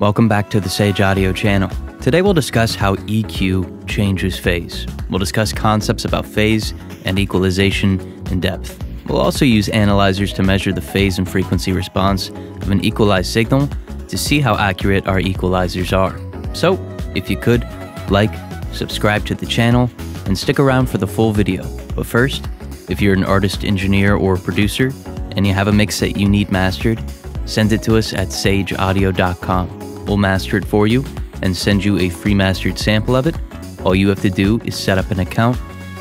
Welcome back to the Sage Audio channel. Today we'll discuss how EQ changes phase. We'll discuss concepts about phase and equalization in depth. We'll also use analyzers to measure the phase and frequency response of an equalized signal to see how accurate our equalizers are. So, if you could, like, subscribe to the channel, and stick around for the full video. But first, if you're an artist, engineer, or producer, and you have a mix that you need mastered, send it to us at sageaudio.com. We'll master it for you and send you a free mastered sample of it. All you have to do is set up an account,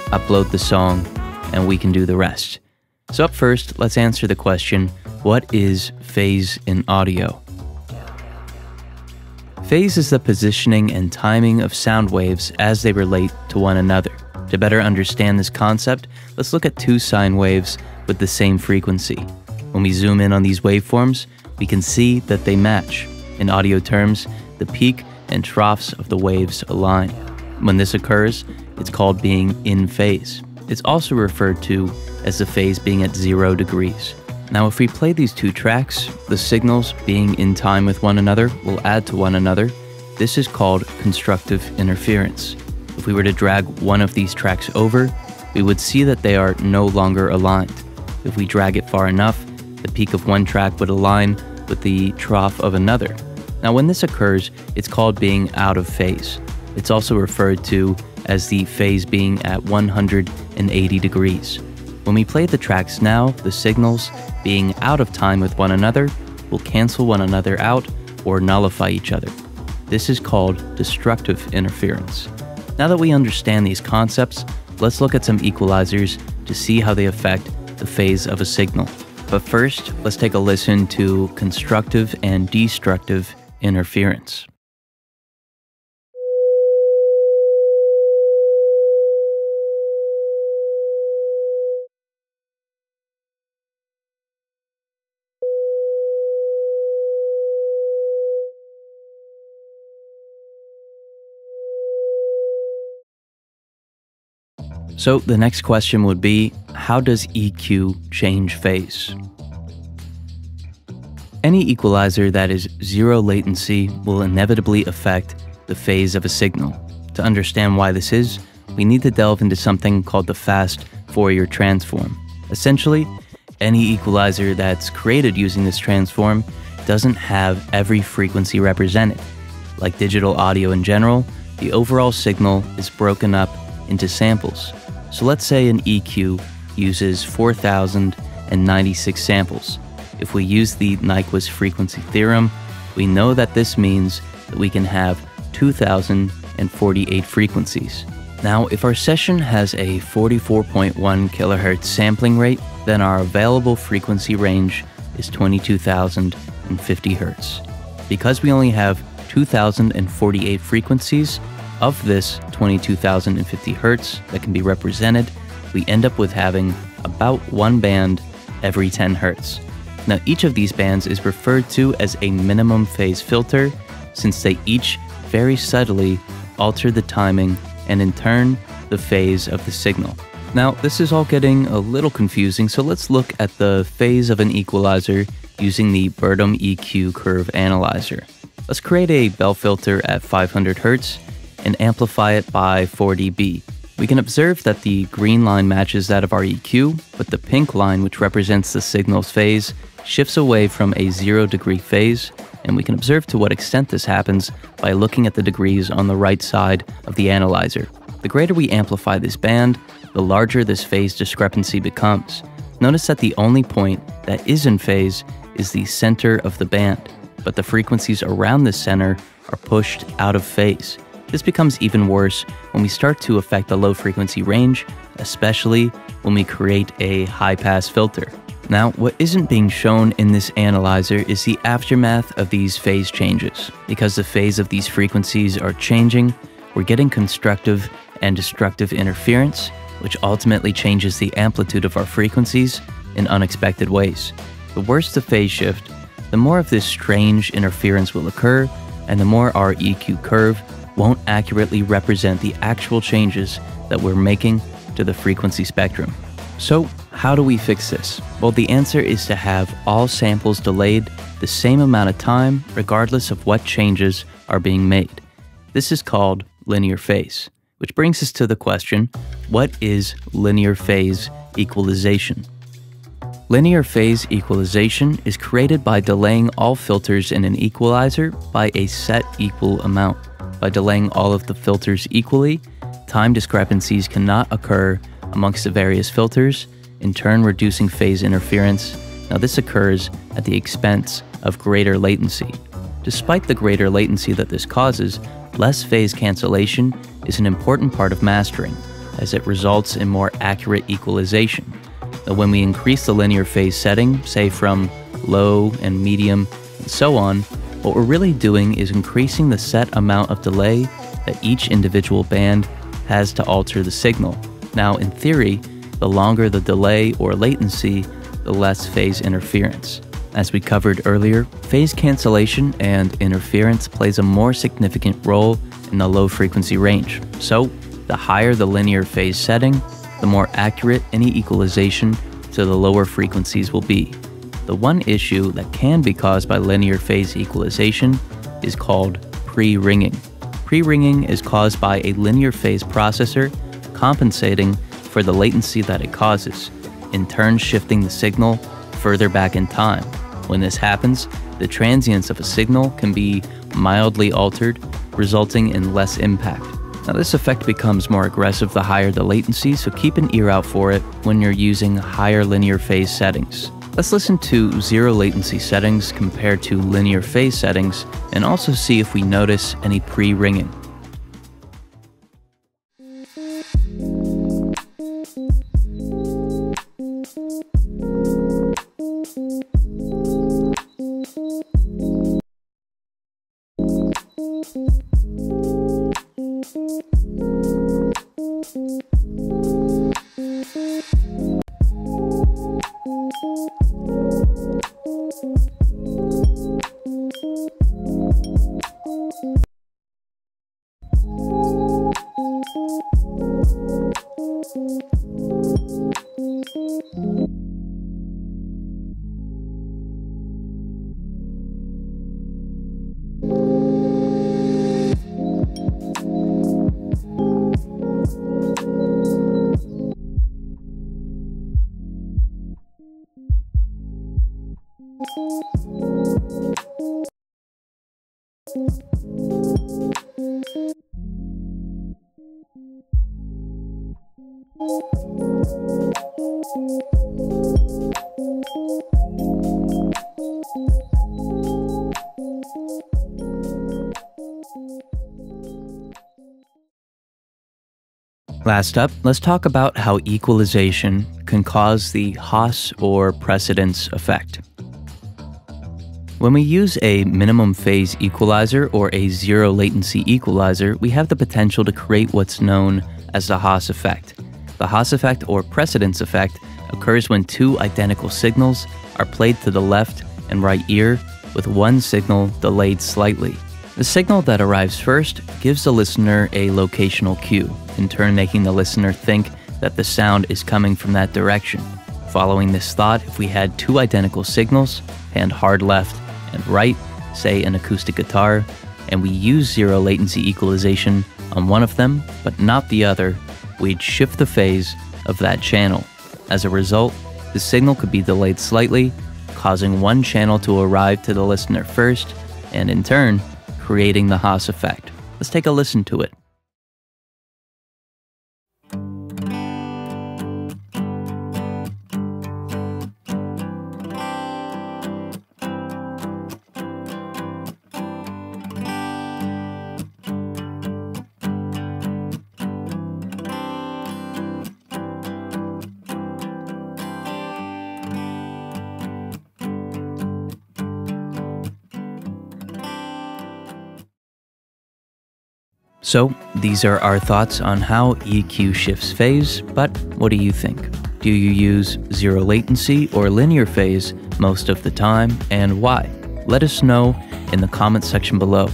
upload the song, and we can do the rest. So, up first, let's answer the question what is phase in audio? Phase is the positioning and timing of sound waves as they relate to one another. To better understand this concept, let's look at two sine waves with the same frequency. When we zoom in on these waveforms, we can see that they match. In audio terms, the peak and troughs of the waves align. When this occurs, it's called being in phase. It's also referred to as the phase being at zero degrees. Now, if we play these two tracks, the signals being in time with one another will add to one another. This is called constructive interference. If we were to drag one of these tracks over, we would see that they are no longer aligned. If we drag it far enough, the peak of one track would align with the trough of another. Now, when this occurs, it's called being out of phase. It's also referred to as the phase being at 180 degrees. When we play the tracks now, the signals, being out of time with one another, will cancel one another out or nullify each other. This is called destructive interference. Now that we understand these concepts, let's look at some equalizers to see how they affect the phase of a signal. But first, let's take a listen to constructive and destructive interference. So the next question would be how does EQ change phase? Any equalizer that is zero latency will inevitably affect the phase of a signal. To understand why this is, we need to delve into something called the fast Fourier transform. Essentially, any equalizer that's created using this transform doesn't have every frequency represented. Like digital audio in general, the overall signal is broken up into samples. So let's say an EQ uses 4,096 samples. If we use the Nyquist frequency theorem, we know that this means that we can have 2,048 frequencies. Now, if our session has a 44.1 kHz sampling rate, then our available frequency range is 22,050 Hz. Because we only have 2,048 frequencies, of this 22,050 Hz that can be represented, we end up with having about one band every 10 Hz. Now, each of these bands is referred to as a minimum phase filter since they each very subtly alter the timing and in turn the phase of the signal. Now, this is all getting a little confusing, so let's look at the phase of an equalizer using the Bertom EQ curve analyzer. Let's create a bell filter at 500 Hz and amplify it by 4 dB. We can observe that the green line matches that of our EQ, but the pink line, which represents the signal's phase, shifts away from a 0 degree phase, and we can observe to what extent this happens by looking at the degrees on the right side of the analyzer. The greater we amplify this band, the larger this phase discrepancy becomes. Notice that the only point that is in phase is the center of the band, but the frequencies around the center are pushed out of phase. This becomes even worse when we start to affect the low frequency range, especially when we create a high pass filter. Now, what isn't being shown in this analyzer is the aftermath of these phase changes. Because the phase of these frequencies are changing, we're getting constructive and destructive interference, which ultimately changes the amplitude of our frequencies in unexpected ways. The worse the phase shift, the more of this strange interference will occur, and the more our EQ curve won't accurately represent the actual changes that we're making to the frequency spectrum. So, how do we fix this? Well, the answer is to have all samples delayed the same amount of time regardless of what changes are being made. This is called linear phase, which brings us to the question what is linear phase equalization? Linear phase equalization is created by delaying all filters in an equalizer by a set equal amount. By delaying all of the filters equally, time discrepancies cannot occur amongst the various filters, in turn reducing phase interference. Now, this occurs at the expense of greater latency. Despite the greater latency that this causes, less phase cancellation is an important part of mastering, as it results in more accurate equalization. Now, when we increase the linear phase setting, say from low and medium and so on, what we're really doing is increasing the set amount of delay that each individual band has to alter the signal. Now, in theory, the longer the delay or latency, the less phase interference. As we covered earlier, phase cancellation and interference plays a more significant role in the low frequency range. So, the higher the linear phase setting, the more accurate any equalization to the lower frequencies will be. The one issue that can be caused by linear phase equalization is called pre ringing. Pre ringing is caused by a linear phase processor compensating for the latency that it causes, in turn, shifting the signal further back in time. When this happens, the transients of a signal can be mildly altered, resulting in less impact. Now, this effect becomes more aggressive the higher the latency, so keep an ear out for it when you're using higher linear phase settings. Let's listen to zero latency settings compared to linear phase settings and also see if we notice any pre Last up, let's talk about how equalization can cause the Haas or precedence effect. When we use a minimum phase equalizer or a zero latency equalizer, we have the potential to create what's known as the Haas effect. The Haas effect or precedence effect occurs when two identical signals are played to the left and right ear with one signal delayed slightly. The signal that arrives first gives the listener a locational cue, in turn making the listener think that the sound is coming from that direction. Following this thought, if we had two identical signals, hand hard left and right, say an acoustic guitar, and we use zero latency equalization on one of them but not the other, we'd shift the phase of that channel. As a result, the signal could be delayed slightly, causing one channel to arrive to the listener first, and in turn, creating the Haas effect. Let's take a listen to it. So, these are our thoughts on how EQ shifts phase, but what do you think? Do you use zero latency or linear phase most of the time, and why? Let us know in the comments section below.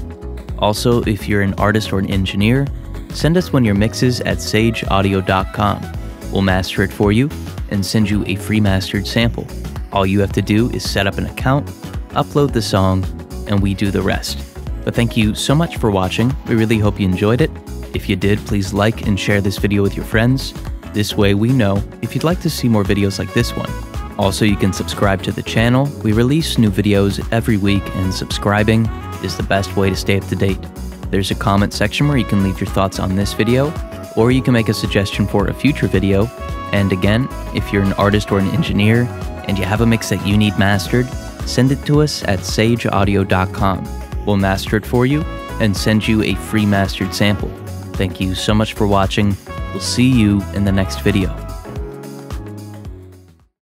Also, if you're an artist or an engineer, send us one of your mixes at sageaudio.com. We'll master it for you and send you a free mastered sample. All you have to do is set up an account, upload the song, and we do the rest. But thank you so much for watching. We really hope you enjoyed it. If you did, please like and share this video with your friends. This way we know if you'd like to see more videos like this one. Also, you can subscribe to the channel. We release new videos every week, and subscribing is the best way to stay up to date. There's a comment section where you can leave your thoughts on this video, or you can make a suggestion for a future video. And again, if you're an artist or an engineer and you have a mix that you need mastered, send it to us at sageaudio.com. We'll master it for you and send you a free mastered sample. Thank you so much for watching. We'll see you in the next video.